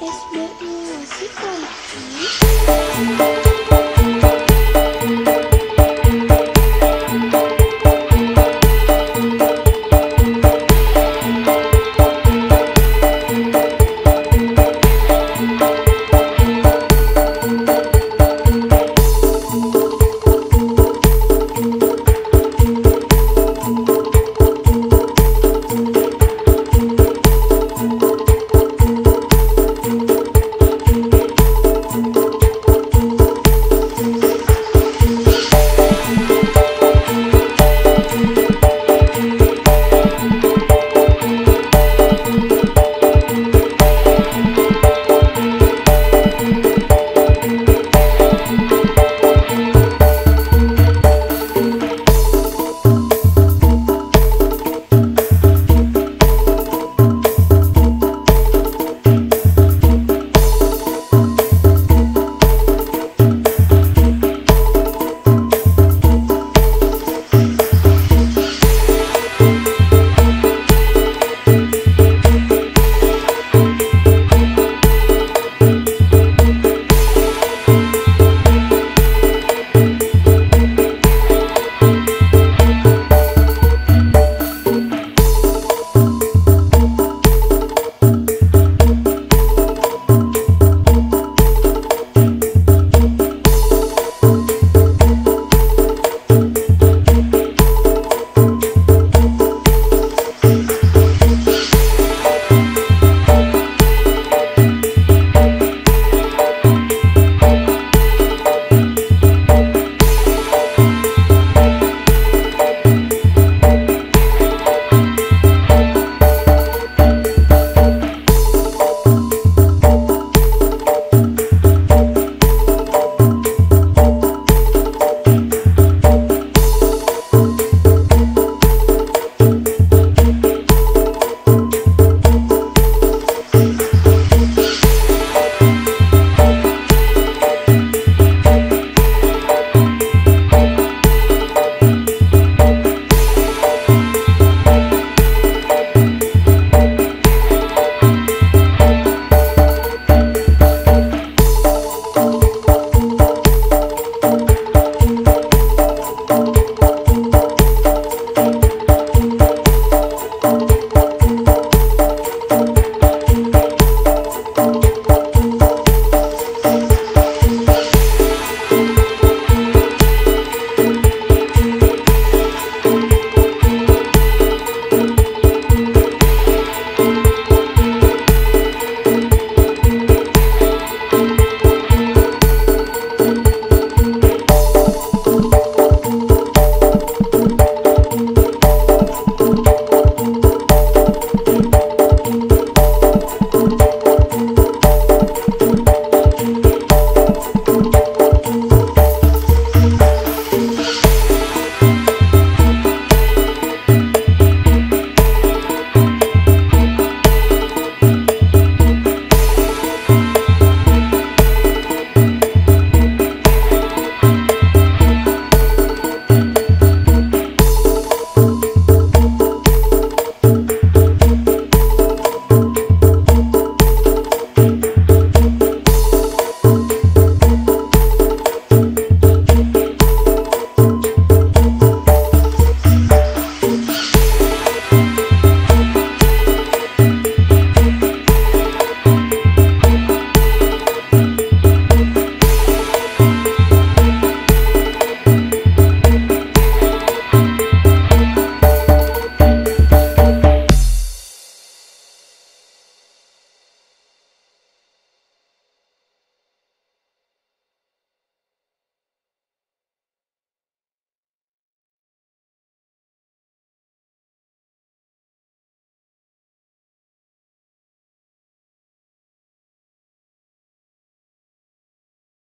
es buat